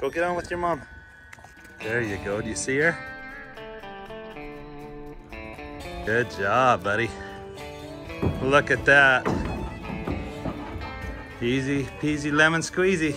Go get on with your mom. There you go. Do you see her? Good job, buddy. Look at that. Easy peasy lemon squeezy.